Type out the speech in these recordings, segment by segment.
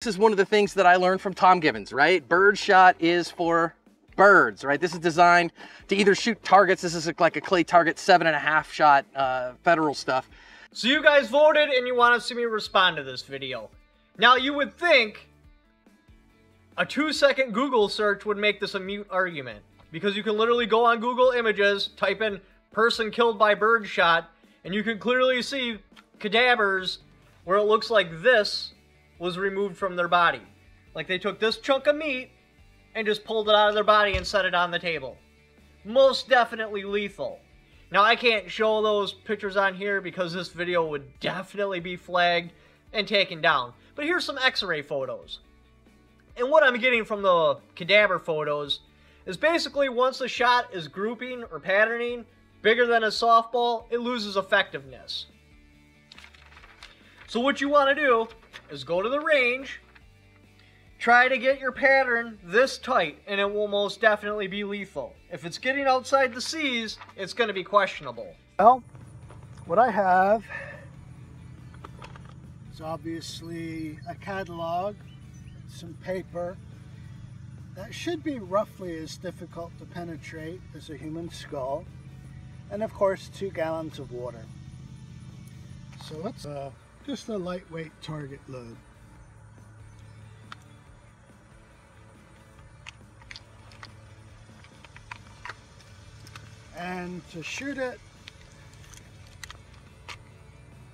This is one of the things that I learned from Tom Givens, right? Bird shot is for birds, right? This is designed to either shoot targets. This is like a clay target, seven and a half shot uh, federal stuff. So you guys voted and you want to see me respond to this video. Now you would think a two second Google search would make this a mute argument. Because you can literally go on Google Images, type in person killed by birdshot, and you can clearly see cadavers where it looks like this was removed from their body. Like they took this chunk of meat and just pulled it out of their body and set it on the table. Most definitely lethal. Now I can't show those pictures on here because this video would definitely be flagged and taken down. But here's some x-ray photos. And what I'm getting from the cadaver photos is basically once the shot is grouping or patterning bigger than a softball, it loses effectiveness. So what you want to do is go to the range, try to get your pattern this tight, and it will most definitely be lethal. If it's getting outside the C's, it's going to be questionable. Well, what I have is obviously a catalog, some paper. That should be roughly as difficult to penetrate as a human skull. And of course, two gallons of water. So let's uh, just a lightweight target load. And to shoot it,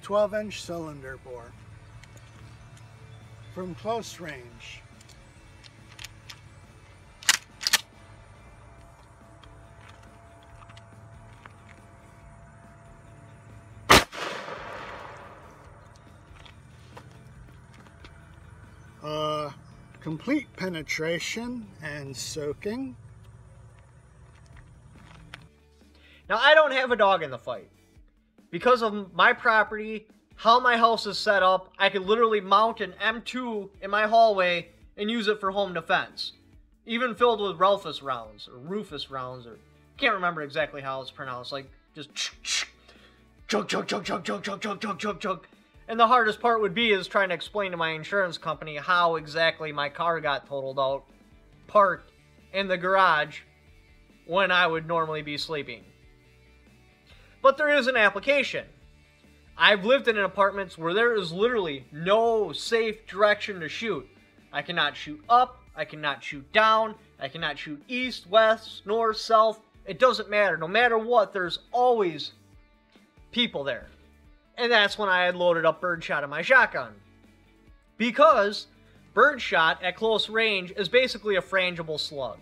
12 inch cylinder bore from close range. Complete penetration and soaking. Now, I don't have a dog in the fight. Because of my property, how my house is set up, I could literally mount an M2 in my hallway and use it for home defense. Even filled with Rufus rounds, or Rufus rounds, or can't remember exactly how it's pronounced. Like, just chug, chug, chug, chug, chug, chug, chug, chug, chug, chug. And the hardest part would be is trying to explain to my insurance company how exactly my car got totaled out, parked in the garage when I would normally be sleeping. But there is an application. I've lived in apartments where there is literally no safe direction to shoot. I cannot shoot up, I cannot shoot down, I cannot shoot east, west, north, south. It doesn't matter. No matter what, there's always people there. And that's when I had loaded up birdshot in my shotgun. Because birdshot at close range is basically a frangible slug.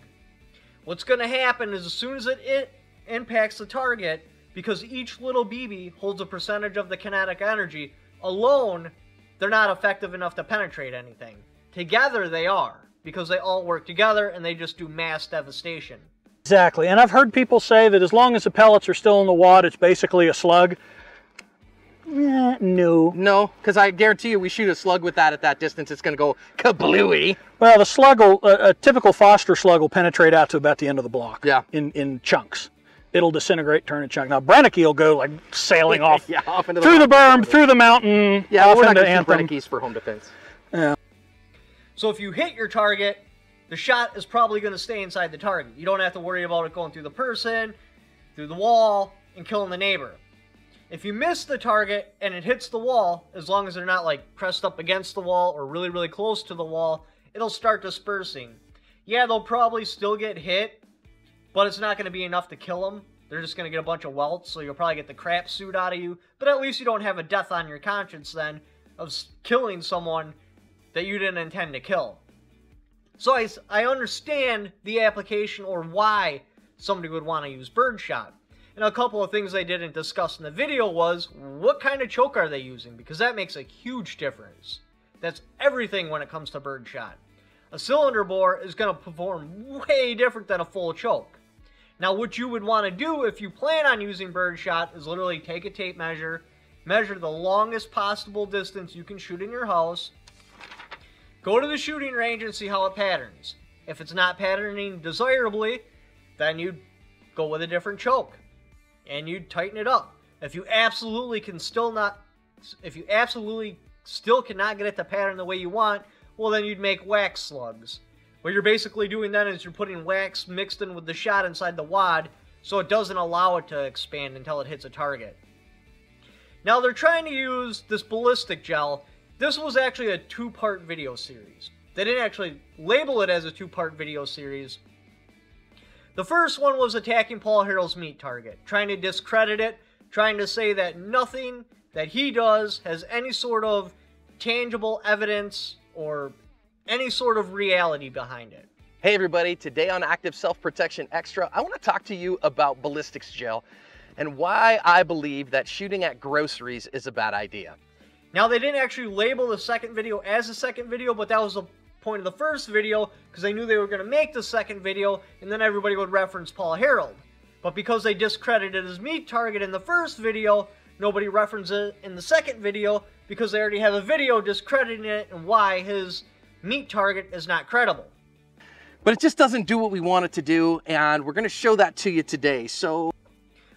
What's going to happen is as soon as it, it impacts the target, because each little BB holds a percentage of the kinetic energy, alone, they're not effective enough to penetrate anything. Together, they are, because they all work together and they just do mass devastation. Exactly, and I've heard people say that as long as the pellets are still in the wad, it's basically a slug. Eh, no. No, because I guarantee you, we shoot a slug with that at that distance, it's going to go kablooey. Well, the slug will, a, a typical Foster slug will penetrate out to about the end of the block. Yeah. In, in chunks. It'll disintegrate, turn a chunk. Now, Brenneke will go like sailing off, yeah, off into the through the berm, through the mountain, Yeah, off we're not going to Anthem. shoot for home defense. Yeah. So if you hit your target, the shot is probably going to stay inside the target. You don't have to worry about it going through the person, through the wall, and killing the neighbor. If you miss the target and it hits the wall, as long as they're not like pressed up against the wall or really, really close to the wall, it'll start dispersing. Yeah, they'll probably still get hit, but it's not going to be enough to kill them. They're just going to get a bunch of welts, so you'll probably get the crap suit out of you. But at least you don't have a death on your conscience then of killing someone that you didn't intend to kill. So I, I understand the application or why somebody would want to use birdshot. And a couple of things they didn't discuss in the video was what kind of choke are they using? Because that makes a huge difference. That's everything when it comes to birdshot. A cylinder bore is going to perform way different than a full choke. Now, what you would want to do if you plan on using birdshot is literally take a tape measure, measure the longest possible distance you can shoot in your house, go to the shooting range and see how it patterns. If it's not patterning desirably, then you'd go with a different choke and you'd tighten it up. If you absolutely can still not, if you absolutely still cannot get it to pattern the way you want, well then you'd make wax slugs. What you're basically doing then is you're putting wax mixed in with the shot inside the wad so it doesn't allow it to expand until it hits a target. Now they're trying to use this ballistic gel. This was actually a two-part video series. They didn't actually label it as a two-part video series. The first one was attacking Paul Harrell's meat target, trying to discredit it, trying to say that nothing that he does has any sort of tangible evidence or any sort of reality behind it. Hey everybody, today on Active Self Protection Extra, I want to talk to you about ballistics gel and why I believe that shooting at groceries is a bad idea. Now they didn't actually label the second video as a second video, but that was the point of the first video because they knew they were going to make the second video and then everybody would reference Paul Harrell. But because they discredited his meat target in the first video, nobody referenced it in the second video because they already have a video discrediting it and why his meat target is not credible. But it just doesn't do what we want it to do, and we're going to show that to you today. So,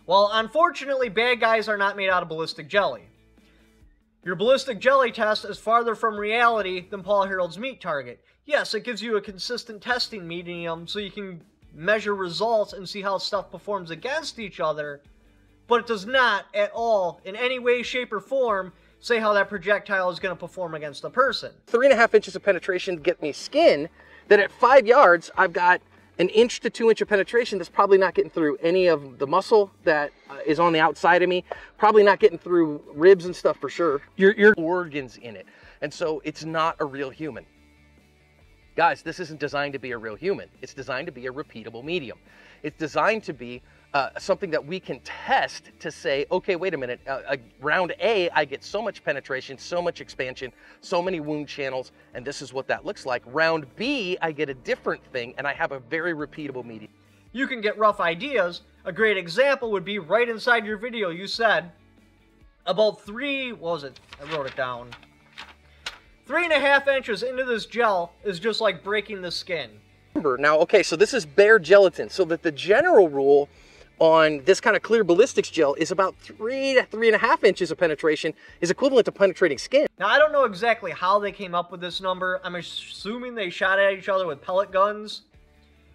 well, unfortunately, bad guys are not made out of ballistic jelly. Your ballistic jelly test is farther from reality than Paul Harrell's meat target. Yes, it gives you a consistent testing medium so you can measure results and see how stuff performs against each other, but it does not at all, in any way, shape, or form, say how that projectile is going to perform against a person. Three and a half inches of penetration to get me skin, then at five yards, I've got an inch to two inch of penetration that's probably not getting through any of the muscle that uh, is on the outside of me, probably not getting through ribs and stuff for sure. Your, your organs in it. And so it's not a real human. Guys, this isn't designed to be a real human. It's designed to be a repeatable medium. It's designed to be uh, something that we can test to say, okay, wait a minute, uh, uh, round A, I get so much penetration, so much expansion, so many wound channels, and this is what that looks like. Round B, I get a different thing, and I have a very repeatable medium. You can get rough ideas. A great example would be right inside your video, you said about three, what was it? I wrote it down. Three and a half inches into this gel is just like breaking the skin. Now, okay, so this is bare gelatin, so that the general rule on this kind of clear ballistics gel is about three to three and a half inches of penetration is equivalent to penetrating skin. Now, I don't know exactly how they came up with this number. I'm assuming they shot at each other with pellet guns.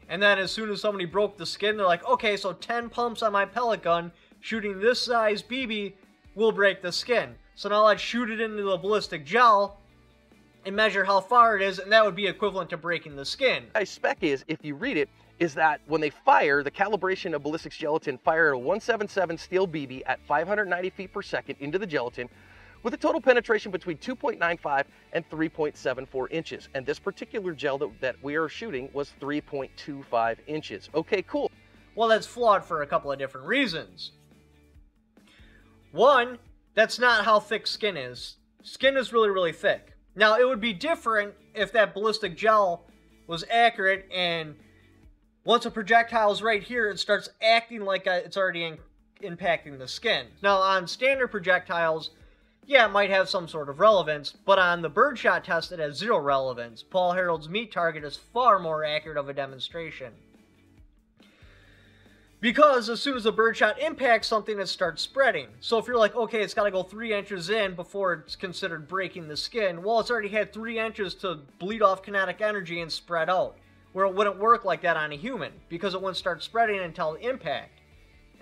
And then as soon as somebody broke the skin, they're like, okay, so 10 pumps on my pellet gun shooting this size BB will break the skin. So now let's shoot it into the ballistic gel and measure how far it is, and that would be equivalent to breaking the skin. My spec is, if you read it, is that when they fire, the calibration of ballistics gelatin fire a 177 steel BB at 590 feet per second into the gelatin with a total penetration between 2.95 and 3.74 inches. And this particular gel that, that we are shooting was 3.25 inches. Okay, cool. Well, that's flawed for a couple of different reasons. One, that's not how thick skin is. Skin is really, really thick. Now, it would be different if that ballistic gel was accurate and once a projectile is right here, it starts acting like it's already in, impacting the skin. Now, on standard projectiles, yeah, it might have some sort of relevance, but on the birdshot test, it has zero relevance. Paul Harrell's meat target is far more accurate of a demonstration. Because as soon as a birdshot impacts something, it starts spreading. So if you're like, okay, it's got to go three inches in before it's considered breaking the skin, well, it's already had three inches to bleed off kinetic energy and spread out. Where it wouldn't work like that on a human, because it wouldn't start spreading until impact.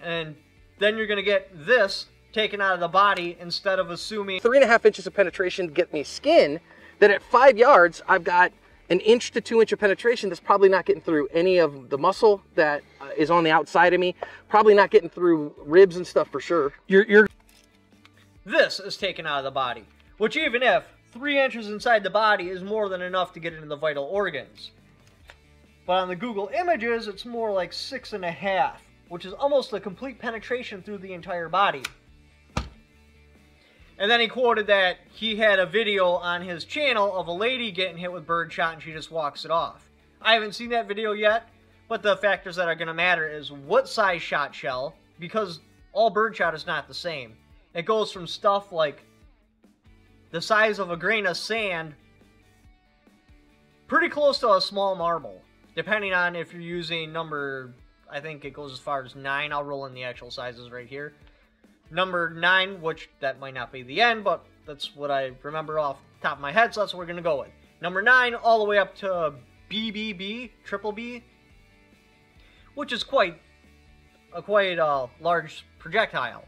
And then you're going to get this taken out of the body instead of assuming... Three and a half inches of penetration to get me skin, that at five yards, I've got an inch to two inch of penetration that's probably not getting through any of the muscle that uh, is on the outside of me. Probably not getting through ribs and stuff for sure. You're, you're... This is taken out of the body, which even if three inches inside the body is more than enough to get into the vital organs. But on the Google images, it's more like six and a half, which is almost a complete penetration through the entire body. And then he quoted that he had a video on his channel of a lady getting hit with birdshot and she just walks it off. I haven't seen that video yet, but the factors that are going to matter is what size shot shell, because all birdshot is not the same. It goes from stuff like the size of a grain of sand pretty close to a small marble, depending on if you're using number, I think it goes as far as 9. I'll roll in the actual sizes right here number nine, which that might not be the end, but that's what I remember off top of my head, so that's what we're going to go with. Number 9 all the way up to BBB, triple B, which is quite a quite uh, large projectile.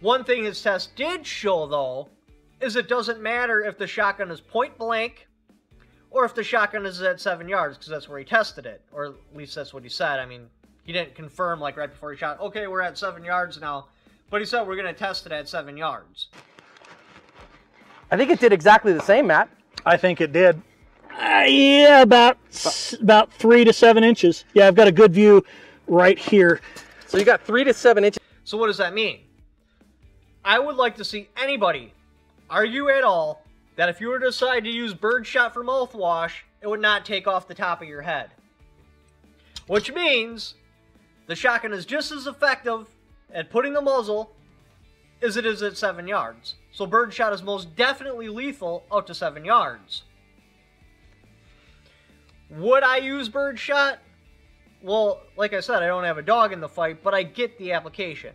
One thing his test did show, though, is it doesn't matter if the shotgun is point blank or if the shotgun is at seven yards, because that's where he tested it, or at least that's what he said. I mean, he didn't confirm like right before he shot. Okay, we're at seven yards now, but he said we're gonna test it at seven yards. I think it did exactly the same, Matt. I think it did. Uh, yeah, about about three to seven inches. Yeah, I've got a good view right here. So you got three to seven inches. So what does that mean? I would like to see anybody argue at all that if you were to decide to use birdshot for mouthwash, it would not take off the top of your head. Which means the shotgun is just as effective at putting the muzzle as it is at 7 yards. So birdshot is most definitely lethal out to 7 yards. Would I use birdshot? Well, like I said, I don't have a dog in the fight, but I get the application.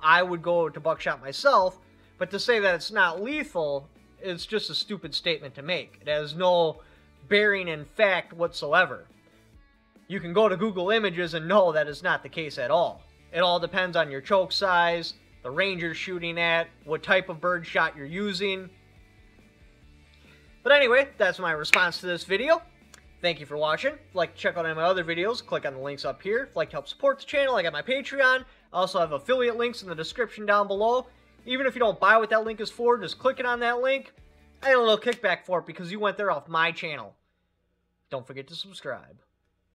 I would go to buckshot myself, but to say that it's not lethal is just a stupid statement to make. It has no bearing in fact whatsoever. You can go to Google Images and know that is not the case at all. It all depends on your choke size, the range you're shooting at, what type of bird shot you're using. But anyway, that's my response to this video. Thank you for watching. If like to check out any of my other videos, click on the links up here. If like to help support the channel, I got my Patreon. I also have affiliate links in the description down below. Even if you don't buy what that link is for, just clicking on that link. I get a little kickback for it because you went there off my channel. Don't forget to subscribe.